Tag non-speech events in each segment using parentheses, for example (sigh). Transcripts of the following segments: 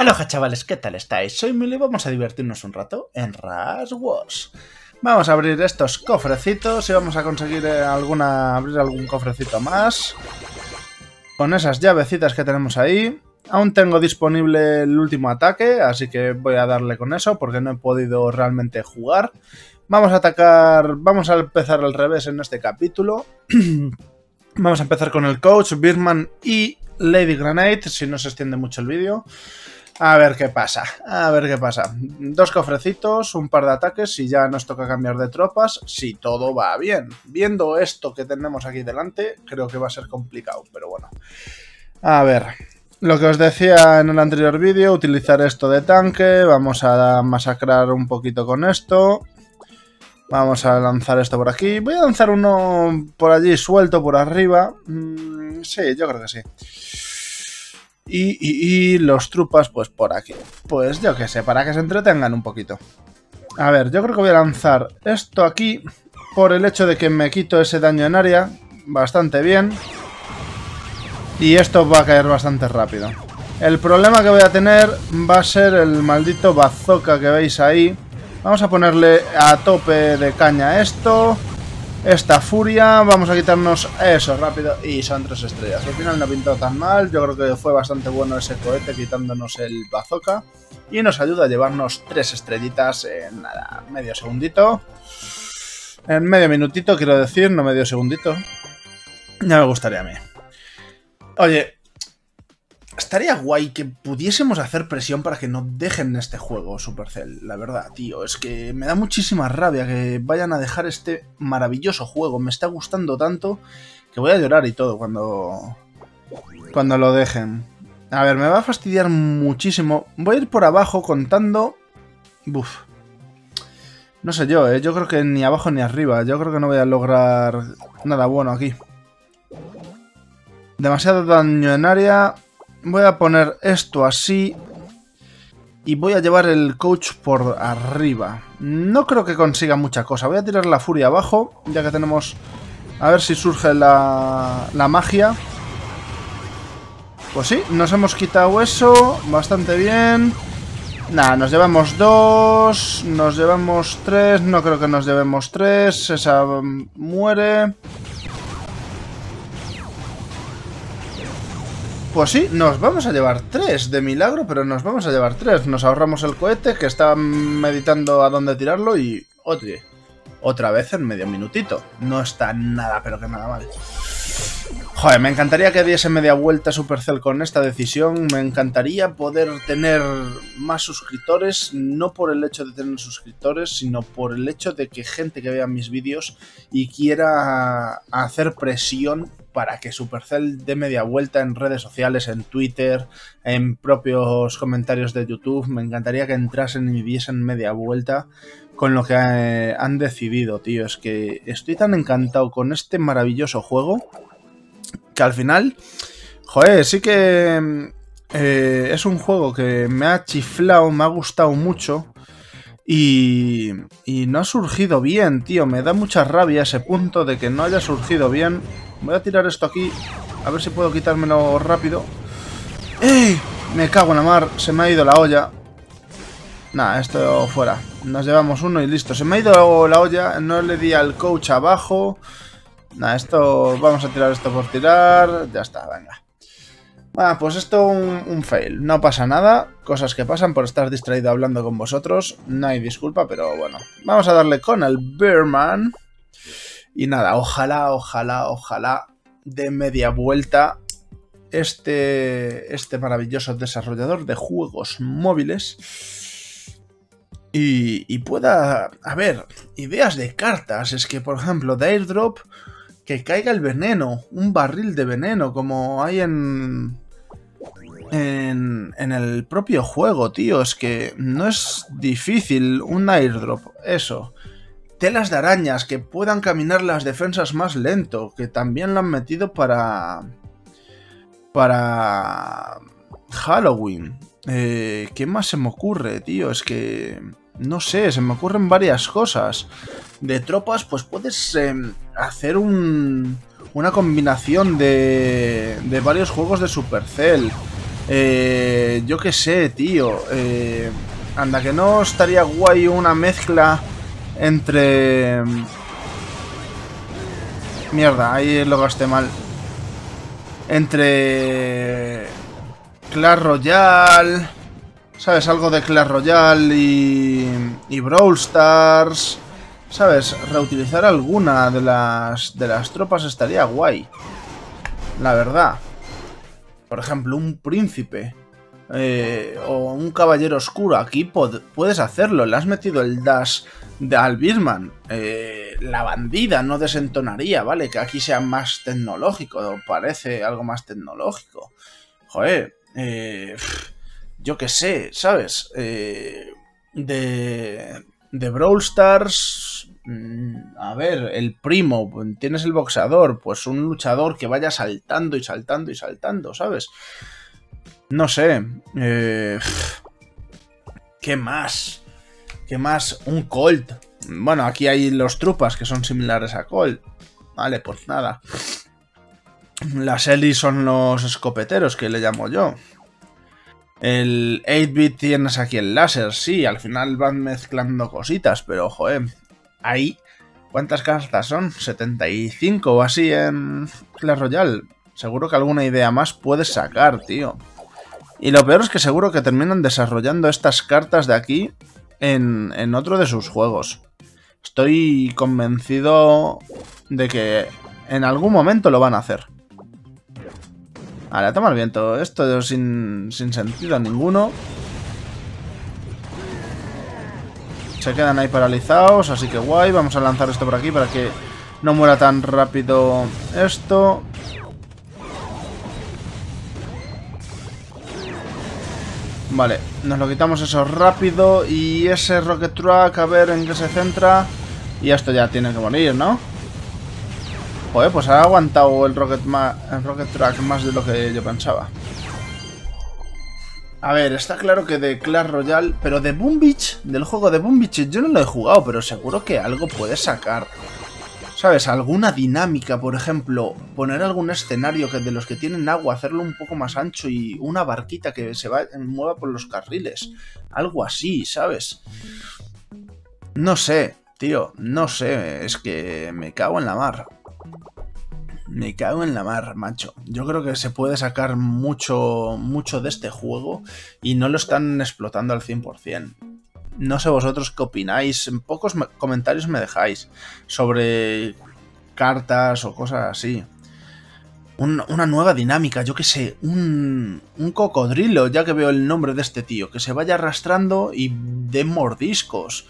Aloha chavales, ¿qué tal estáis? Soy Mili y vamos a divertirnos un rato en Rush Wars. Vamos a abrir estos cofrecitos y vamos a conseguir eh, alguna abrir algún cofrecito más. Con esas llavecitas que tenemos ahí. Aún tengo disponible el último ataque, así que voy a darle con eso porque no he podido realmente jugar. Vamos a atacar, vamos a empezar al revés en este capítulo. (clears throat) vamos a empezar con el coach, Birman y Lady Granite, si no se extiende mucho el vídeo. A ver qué pasa, a ver qué pasa. Dos cofrecitos, un par de ataques y ya nos toca cambiar de tropas si todo va bien. Viendo esto que tenemos aquí delante, creo que va a ser complicado, pero bueno. A ver, lo que os decía en el anterior vídeo, utilizar esto de tanque, vamos a masacrar un poquito con esto. Vamos a lanzar esto por aquí. Voy a lanzar uno por allí suelto, por arriba. Mm, sí, yo creo que sí. Y, los trupas, pues por aquí. Pues yo qué sé, para que se entretengan un poquito. A ver, yo creo que voy a lanzar esto aquí por el hecho de que me quito ese daño en área bastante bien. Y esto va a caer bastante rápido. El problema que voy a tener va a ser el maldito bazooka que veis ahí. Vamos a ponerle a tope de caña esto esta furia. Vamos a quitarnos eso rápido. Y son tres estrellas. Al final no pintado tan mal. Yo creo que fue bastante bueno ese cohete quitándonos el bazooka. Y nos ayuda a llevarnos tres estrellitas en nada, medio segundito. En medio minutito, quiero decir, no medio segundito. Ya me gustaría a mí. Oye, Estaría guay que pudiésemos hacer presión para que no dejen este juego, Supercell. La verdad, tío. Es que me da muchísima rabia que vayan a dejar este maravilloso juego. Me está gustando tanto que voy a llorar y todo cuando. Cuando lo dejen. A ver, me va a fastidiar muchísimo. Voy a ir por abajo contando. Buf. No sé yo, ¿eh? Yo creo que ni abajo ni arriba. Yo creo que no voy a lograr nada bueno aquí. Demasiado daño en área. Voy a poner esto así. Y voy a llevar el coach por arriba. No creo que consiga mucha cosa. Voy a tirar la furia abajo, ya que tenemos... A ver si surge la, la magia. Pues sí, nos hemos quitado eso. Bastante bien. Nada, nos llevamos dos. Nos llevamos tres. No creo que nos llevemos tres. Esa muere. Pues sí, nos vamos a llevar tres de milagro, pero nos vamos a llevar tres. Nos ahorramos el cohete que está meditando a dónde tirarlo y... Oye, otra vez en medio minutito. No está nada, pero que nada mal. Joder, me encantaría que diese media vuelta Supercell con esta decisión. Me encantaría poder tener más suscriptores, no por el hecho de tener suscriptores, sino por el hecho de que gente que vea mis vídeos y quiera hacer presión para que Supercell dé media vuelta en redes sociales, en Twitter, en propios comentarios de YouTube. Me encantaría que entrasen y viesen media vuelta con lo que eh, han decidido, tío. Es que estoy tan encantado con este maravilloso juego que al final, joder, sí que eh, es un juego que me ha chiflado, me ha gustado mucho. Y, y no ha surgido bien, tío. Me da mucha rabia ese punto de que no haya surgido bien Voy a tirar esto aquí. A ver si puedo quitármelo rápido. ¡Ey! Me cago en la mar. Se me ha ido la olla. Nah, esto fuera. Nos llevamos uno y listo. Se me ha ido la olla. No le di al coach abajo. Nah, esto... Vamos a tirar esto por tirar. Ya está, venga. Ah, pues esto un, un, fail. No pasa nada. Cosas que pasan por estar distraído hablando con vosotros. No hay disculpa, pero bueno. Vamos a darle con el Bearman. Y nada, ojalá, ojalá, ojalá de media vuelta este, este maravilloso desarrollador de juegos móviles y, pueda, a ver, ideas de cartas. Es que, por ejemplo, de airdrop, que caiga el veneno, un barril de veneno, como hay en, en, el propio juego, tío. Es que no es difícil un airdrop, eso telas de arañas que puedan caminar las defensas más lento, que también lo han metido para... para... Halloween. Eh, ¿Qué más se me ocurre, tío? Es que... No sé, se me ocurren varias cosas. De tropas, pues puedes em, hacer un, una combinación de, de varios juegos de Supercell. Eh, yo qué sé, tío. Eh, anda, que no estaría guay una mezcla entre... Mierda, ahí lo gasté mal. Entre... Clash Royale... ¿Sabes? Algo de Clash Royale y... Y Brawl Stars... ¿Sabes? Reutilizar alguna de las, de las tropas estaría guay. La verdad. Por ejemplo, un príncipe. Eh, o un caballero oscuro. Aquí puedes hacerlo. Le has metido el dash de Albirman. Eh, la bandida no desentonaría, ¿vale? Que aquí sea más tecnológico. Parece algo más tecnológico. Joder. Eh, yo qué sé, ¿sabes? de, de Brawl Stars a ver, el primo, tienes el boxeador, pues un luchador que vaya saltando y saltando y saltando, ¿sabes? No sé. Eh, ¿Qué más? ¿Qué más? Un Colt. Bueno, aquí hay los trupas que son similares a Colt. Vale, pues nada. Las Eli son los escopeteros, que le llamo yo. El 8-bit tienes aquí el láser, sí, al final van mezclando cositas, pero joder, ahí. ¿Cuántas cartas son? 75 o así en Clash Royale. Seguro que alguna idea más puedes sacar, tío. Y lo peor es que seguro que terminan desarrollando estas cartas de aquí en, en otro de sus juegos. Estoy convencido de que en algún momento lo van a hacer. Vale, toma el viento. Esto sin, sin sentido ninguno. Se quedan ahí paralizados, así que guay. Vamos a lanzar esto por aquí para que no muera tan rápido esto. Vale, nos lo quitamos eso rápido y ese Rocket Truck, a ver en qué se centra. Y esto ya tiene que morir, ¿no? Joder, pues ha aguantado el Rocket, el Rocket Truck más de lo que yo pensaba. A ver, está claro que de Clash Royale, pero de Boom Beach, del juego de Boom Beach, yo no lo he jugado, pero seguro que algo puede sacar. ¿Sabes? Alguna dinámica, por ejemplo, poner algún escenario que de los que tienen agua, hacerlo un poco más ancho y una barquita que se va, mueva por los carriles. Algo así, ¿sabes? No sé, tío, no sé, es que me cago en la mar. Me cago en la mar, macho. Yo creo que se puede sacar mucho, mucho de este juego y no lo están explotando al 100%. No sé vosotros qué opináis. En pocos comentarios me dejáis sobre cartas o cosas así. una nueva dinámica, yo qué sé, un, un cocodrilo, ya que veo el nombre de este tío, que se vaya arrastrando y dé mordiscos.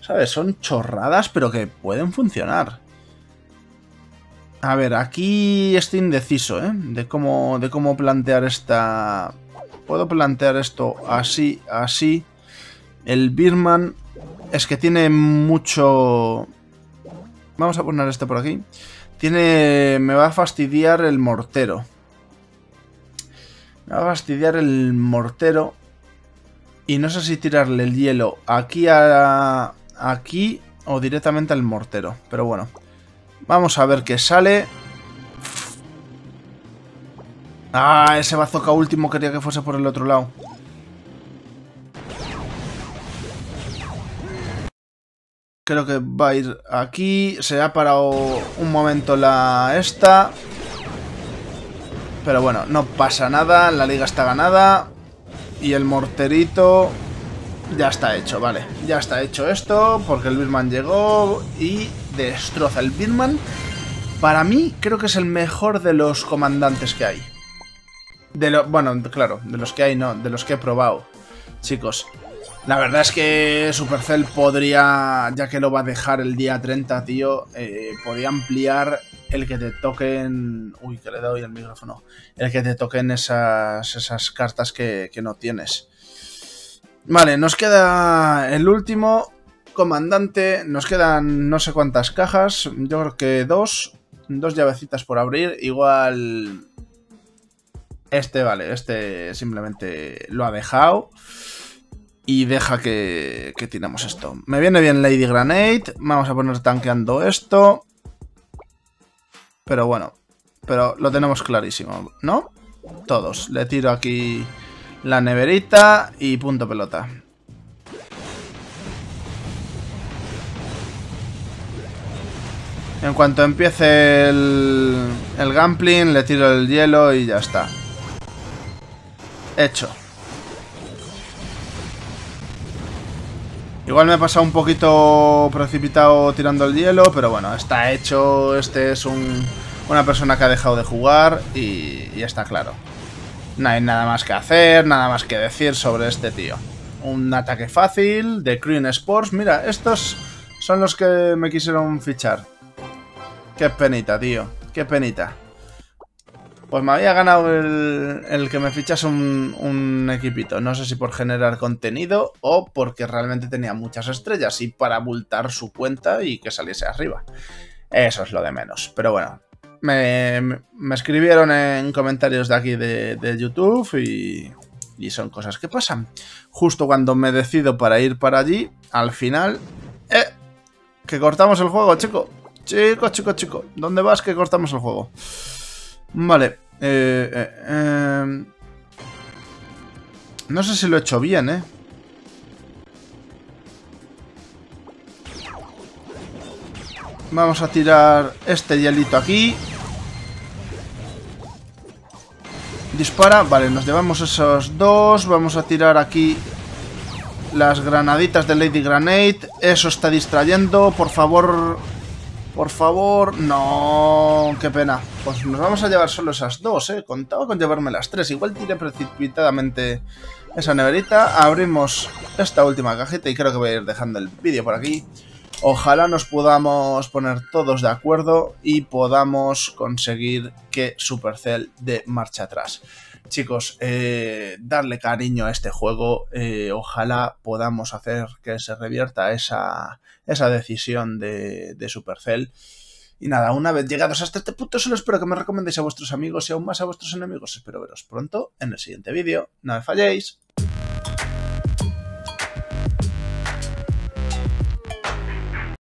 ¿Sabes? Son chorradas, pero que pueden funcionar. A ver, aquí estoy indeciso, ¿eh? De cómo, de cómo plantear esta... Puedo plantear esto así, así. El Birman es que tiene mucho... Vamos a poner este por aquí. Tiene... Me va a fastidiar el mortero. Me va a fastidiar el mortero. Y no sé si tirarle el hielo aquí a... Aquí o directamente al mortero. Pero bueno. Vamos a ver qué sale. Ah, ese bazooka último quería que fuese por el otro lado. Creo que va a ir aquí. Se ha parado un momento la esta. Pero bueno, no pasa nada. La liga está ganada. Y el morterito ya está hecho, vale. Ya está hecho esto porque el Birman llegó y destroza. El Birman, para mí, creo que es el mejor de los comandantes que hay. De lo, bueno, claro, de los que hay no, de los que he probado. Chicos, la verdad es que Supercell podría, ya que lo va a dejar el día 30, tío, eh, podría ampliar el que te toquen... Uy, que le doy el micrófono. El que te toquen esas, esas cartas que, que no tienes. Vale, nos queda el último comandante. Nos quedan no sé cuántas cajas. Yo creo que dos. Dos llavecitas por abrir. Igual... Este, vale, este simplemente lo ha dejado. Y deja que, que tiramos esto. Me viene bien Lady Granate. Vamos a poner tanqueando esto. Pero bueno. Pero lo tenemos clarísimo, ¿no? Todos. Le tiro aquí la neverita y punto pelota. En cuanto empiece el, gambling, le tiro el hielo y ya está. Hecho. Igual me he pasado un poquito precipitado tirando el hielo, pero bueno, está hecho. Este es un, una persona que ha dejado de jugar y, y está claro. No hay nada más que hacer, nada más que decir sobre este tío. Un ataque fácil de Green Sports. Mira, estos son los que me quisieron fichar. Qué penita, tío. Qué penita. Pues me había ganado el, el que me fichase un, equipito. No sé si por generar contenido o porque realmente tenía muchas estrellas y para abultar su cuenta y que saliese arriba. Eso es lo de menos. Pero bueno, me, me escribieron en comentarios de aquí de, de YouTube y, y, son cosas que pasan. Justo cuando me decido para ir para allí, al final... ¡Eh! Que cortamos el juego, chico. Chico, chico, chico. ¿Dónde vas que cortamos el juego? Vale. Eh, eh, eh, no sé si lo he hecho bien, ¿eh? Vamos a tirar este hielito aquí. Dispara. Vale, nos llevamos esos dos. Vamos a tirar aquí las granaditas de Lady Granate. Eso está distrayendo. Por favor, por favor, no, qué pena. Pues nos vamos a llevar solo esas dos, ¿eh? Contaba con llevarme las tres. Igual tiré precipitadamente esa neverita. Abrimos esta última cajita y creo que voy a ir dejando el vídeo por aquí. Ojalá nos podamos poner todos de acuerdo y podamos conseguir que Supercell dé marcha atrás. Chicos, eh, darle cariño a este juego. Eh, ojalá podamos hacer que se revierta esa, esa decisión de, de Supercell. Y nada, una vez llegados hasta este punto, solo espero que me recomendéis a vuestros amigos y aún más a vuestros enemigos. Espero veros pronto en el siguiente vídeo. No me falléis.